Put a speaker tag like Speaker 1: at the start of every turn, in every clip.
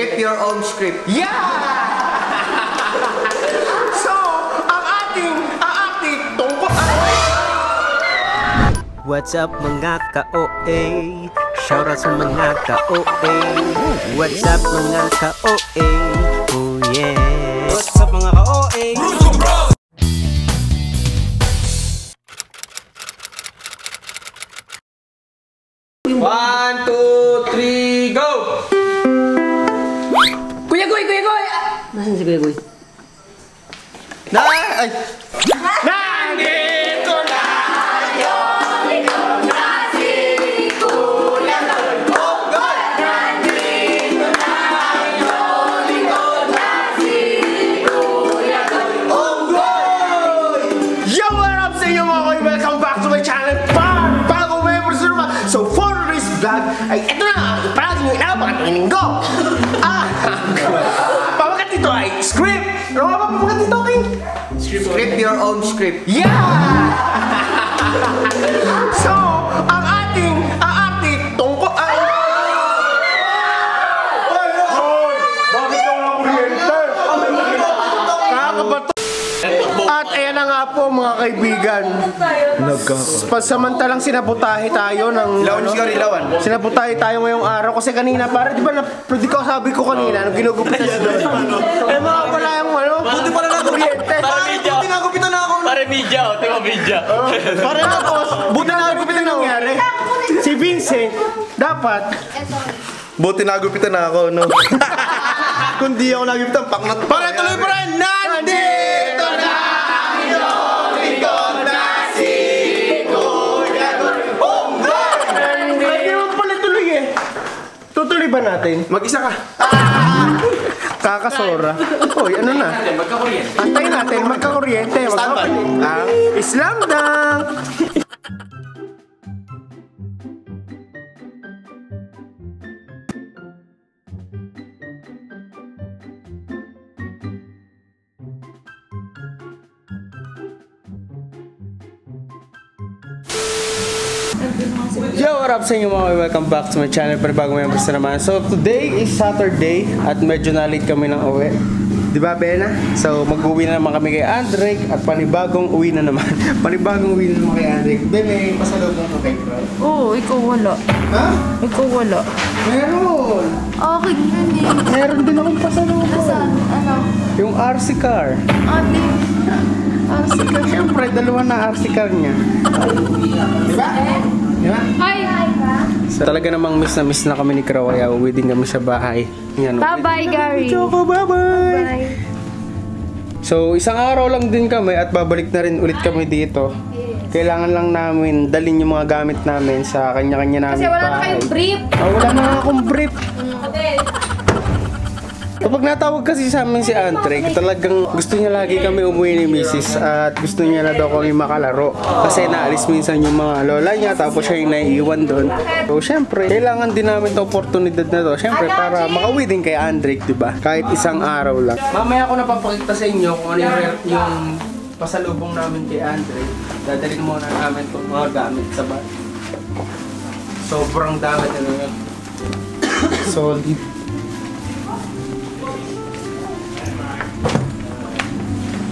Speaker 1: Script your own script.
Speaker 2: Yeah! so, ang ating, ang ating tungkol...
Speaker 3: What's up mga ka-OA? Shoutout sa mga ka-OA What's up mga ka-OA?
Speaker 4: Nasaan si Kuya Goy?
Speaker 2: Na, ay. Nandito na! Yo, what up sa inyo mga koy? Welcome back to my channel. Par! Bago members naman. So, for this vlog, ay ito na, palagi nyo inaabangan ng linggo. Script
Speaker 1: your own script.
Speaker 2: Yeah! so, nga po mga kaibigan. Pasamantalang sinaputahe tayo ng...
Speaker 1: Ilawan niyo siguro, ilawan.
Speaker 2: Sinaputahe tayo ngayong araw kasi kanina, para di ba na, di ko sabi ko kanina, nung ginugupitan siya doon. Eh mga pala yung ano, buti pala na kuryente.
Speaker 5: Para video.
Speaker 2: Buti nagupitan na ako.
Speaker 5: Para video, tingnan mo video.
Speaker 2: Para tapos, buti na nagupitan na nangyari. Si Vincent, dapat,
Speaker 1: Buti nagupitan na ako, no? Kung di ako nagupitan, paknat pa.
Speaker 2: para tuloy pa ba natin?
Speaker 1: Mag-isa ka.
Speaker 2: Kakasora. Hoy, ano na? Antayin natin, magkakuryente. Magkakuryente. Ah, Islam dunk! Yo, what up sa inyo mga? Welcome back to my channel para bagong members na naman. So, today is Saturday at medyo na-late kami ng uwi. Di ba, Bena? So, mag-uwi na naman kami kay Andrek at panibagong uwi na naman. panibagong uwi na naman kay Andrek. Ben, may pasalubong ko kay Bro.
Speaker 6: Oo, ikaw wala.
Speaker 2: Ha?
Speaker 6: Ikaw wala.
Speaker 2: Meron!
Speaker 6: Akin yun eh.
Speaker 2: Meron din akong pasalubong.
Speaker 6: Nasaan? Ano?
Speaker 2: Yung RC car.
Speaker 6: Ate.
Speaker 2: RC car. Siyempre, dalawa na RC car niya. Di ba? Di ba?
Speaker 6: Hi!
Speaker 2: So, talaga namang miss na miss na kami ni Crow kaya uwi din kami sa bahay. Yan,
Speaker 6: Bye-bye, Gary.
Speaker 2: Choco, bye-bye!
Speaker 6: Bye.
Speaker 2: So, isang araw lang din kami at babalik na rin ulit kami dito. Kailangan lang namin dalhin yung mga gamit namin sa kanya-kanya namin
Speaker 6: Kasi wala na kayong brief.
Speaker 2: Ah, wala na akong brief. Kapag natawag kasi sa amin si Antrek, talagang gusto niya lagi kami umuwi ni Mrs. at gusto niya na daw kami makalaro. Kasi naalis minsan yung mga lola niya tapos siya yung naiiwan doon. So syempre, kailangan din namin to oportunidad na to. Syempre, para makauwi din kay Andrek, di ba? Kahit isang araw lang. Mamaya ko napapakita sa inyo kung ano yung, yung pasalubong namin kay Andrek. Dadalhin muna namin itong mga gamit sa bahay. Sobrang dami talaga. Solid.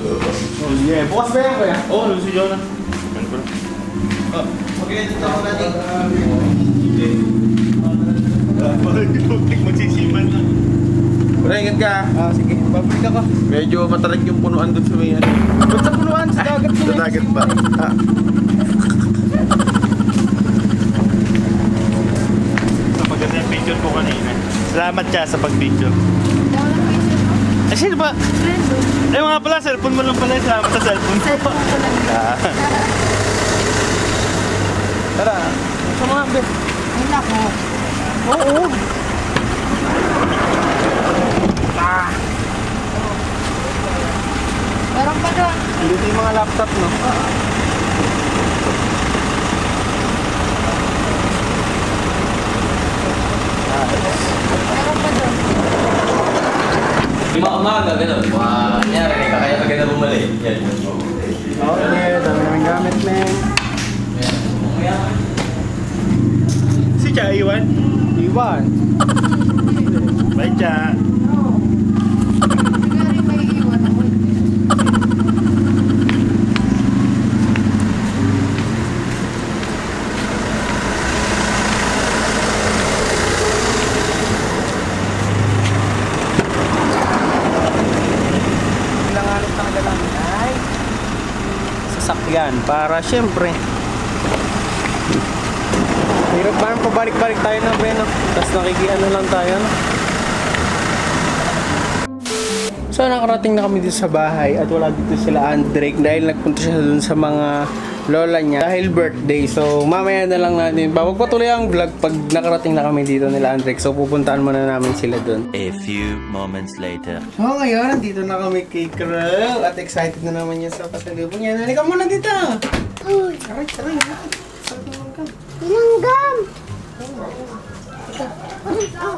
Speaker 2: Oh yeah, bukas ba yan kuya?
Speaker 5: Oo, oh, si Jonah.
Speaker 2: Mag-edit ako natin.
Speaker 5: Pag magsisiman na.
Speaker 1: Pero ingat ka.
Speaker 2: Ah, sige, babalik ako.
Speaker 1: Medyo matalag yung punuan doon sa may ano.
Speaker 2: Ba't sa puluhan? Sa dagat
Speaker 1: Sa dagat ba? Ah.
Speaker 5: Maganda yung picture ko kanina. Salamat siya sa pag-picture. Eh, sino ba? Eh, mga pala, cellphone mo lang pala. Salamat sa cellphone ko. Ah.
Speaker 2: Tara. Sa mga be.
Speaker 6: Ay, nako.
Speaker 2: Oo.
Speaker 6: Meron pa doon.
Speaker 2: Dito yung mga laptop, no?
Speaker 6: Meron pa doon.
Speaker 5: Yung mga umaga, gano'n. Mga, nyari, kaya ka na bumalik. Yan.
Speaker 2: Okay, dami namin gamit, men.
Speaker 5: Si Cha, Iwan?
Speaker 2: Iwan.
Speaker 5: Bye, Cha.
Speaker 6: Siguro yung may iwan ako.
Speaker 2: Kailangan talaga lang ay sasakyan para syempre Hirap ba nang pabalik-balik tayo na Beno? Tapos nakikiano lang tayo no? So nakarating na kami dito sa bahay at wala dito sila Andrek dahil nagpunta siya dun sa mga lola niya dahil birthday. So mamaya na lang natin papagpatuloy ang vlog pag nakarating na kami dito nila Andrek. So pupuntahan muna namin sila dun.
Speaker 7: A few moments later.
Speaker 2: So ngayon, nandito na kami kay Krell at excited na naman yan sa pasalubong niya. Halika muna dito! Uy! Aray, aray!
Speaker 6: Langgam!
Speaker 2: Halika, halika!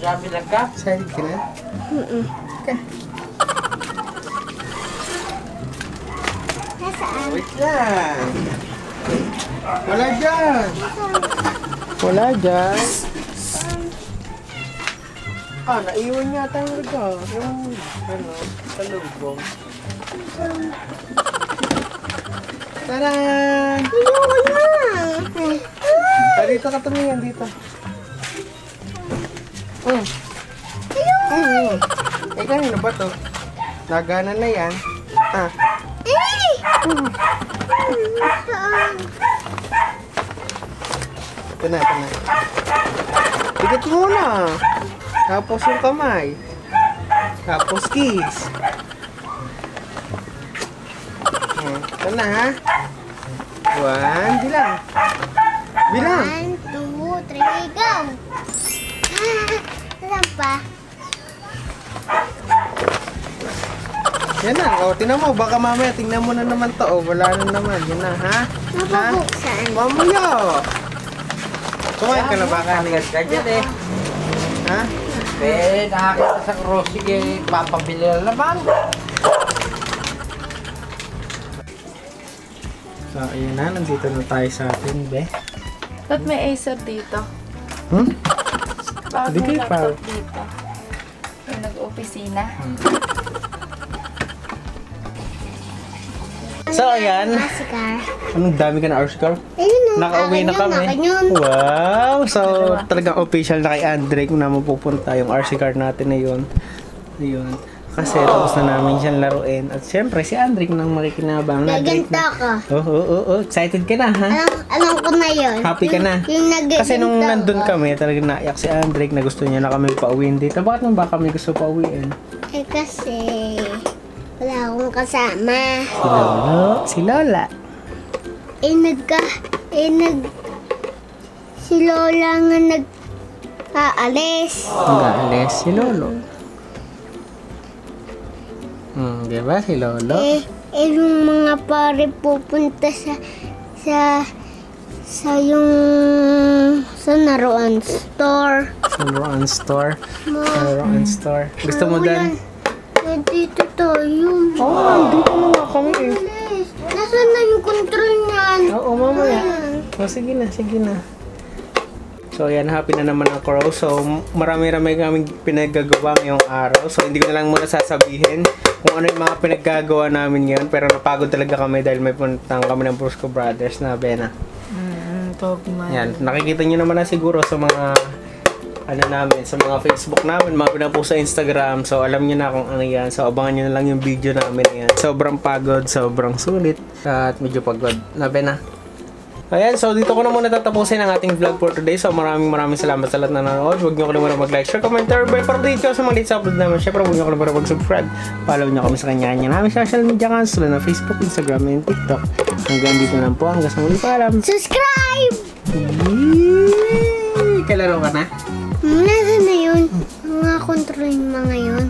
Speaker 2: Sabi na ka? Excited ka na?
Speaker 6: Nasaan?
Speaker 2: Wait lang! Wala dyan! Wala dyan! Ah, naiwan yata yung riga. Yung, ano, salubong. Taran!
Speaker 6: Ayoko na!
Speaker 2: Ah, dito ka tumingin, dito. Mm. Mm. Eh, kanino ba to? Nagana na yan. Ah? Ito na, ito na. Pikit muna. Tapos yung kamay. Tapos kiss. Hmm, Ito na, ha? One, bilang. Bilang.
Speaker 6: One, two, three, go! Saan pa?
Speaker 2: Yan na. O, tingnan mo. Baka mamaya, tingnan mo na naman to. O, wala na naman. Yan na, ha? Ha?
Speaker 6: Mabubuksan.
Speaker 2: Mamaya. Kumain ka na ba kanin?
Speaker 8: ka dyan eh.
Speaker 2: Ha?
Speaker 8: Eh, nakakita sa crossing eh, papabili na naman.
Speaker 2: So, ayan na. Nandito na tayo sa atin, be.
Speaker 6: Ba't may Acer dito?
Speaker 2: Hmm?
Speaker 6: Bakit
Speaker 2: Hindi
Speaker 6: may laptop dito? Yung nag-opisina?
Speaker 2: So, ayan. Anong dami ka na Oscar?
Speaker 6: Ayun o.
Speaker 2: Nakauwi na kami. Wow! So, talagang official na kay Andre kung na mapupunta yung RC car natin na yun. Ayun. Kasi tapos na namin siyang laruin. At syempre, si Andre nang makikinabang na Drake
Speaker 6: Gaganto
Speaker 2: na.
Speaker 6: ako.
Speaker 2: Oh, oh, oh, oh. Excited ka na, ha?
Speaker 6: Alam, alam ko na yun.
Speaker 2: Happy ka na?
Speaker 6: Yung
Speaker 2: Kasi nung nandun kami, talagang naiyak si Andre na gusto niya na kami pauwiin dito. Bakit nung ba kami gusto pauwiin?
Speaker 6: Eh kasi, wala akong kasama.
Speaker 2: Si Lolo. Si Lola.
Speaker 6: Eh nagka, eh nag, si Lola nga nag, aalis.
Speaker 2: Nag-aalis si Lolo. Hmm, di ba si Lolo?
Speaker 6: Eh, eh yung mga pare pupunta sa, sa, sa yung, sa naroon store.
Speaker 2: Sa Roan Store.
Speaker 6: Ma,
Speaker 2: Sa Roan Store. Gusto mo dan?
Speaker 6: Nandito tayo.
Speaker 2: Oo, oh, dito na nga kami eh.
Speaker 6: Nasaan na yung control niyan?
Speaker 2: Oo, mamaya.
Speaker 6: Ayan.
Speaker 2: Oh, sige na, sige na. So, yan, happy na naman ang crow. So, marami-rami kaming pinaggagawa ngayong araw. So, hindi ko na lang muna sasabihin kung ano yung mga pinaggagawa namin ngayon. Pero napagod talaga kami dahil may puntang kami ng Brusco Brothers na Bena. Yan, nakikita nyo naman na siguro sa mga ano namin, sa mga Facebook namin, mga pinapost sa Instagram. So, alam nyo na kung ano yan. So, abangan nyo na lang yung video namin yan. Sobrang pagod, sobrang sulit, at medyo pagod. Nabe na. Ayan, so dito ko na muna tatapusin ang ating vlog for today. So maraming maraming salamat sa lahat na nanonood. Huwag niyo kalimutan mag-like, share, comment, or by para dito sa mga latest upload namin. Syempre, huwag niyo kalimutan mag-subscribe. Follow niyo kami sa kanya-kanya namin social media accounts ng Facebook, Instagram, and TikTok. Hanggang dito lang po. Hanggang sa muli paalam.
Speaker 6: Subscribe!
Speaker 2: Yee! Kalaro ka na?
Speaker 6: Nasaan na yun? Mga control yung mga yun.